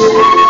Thank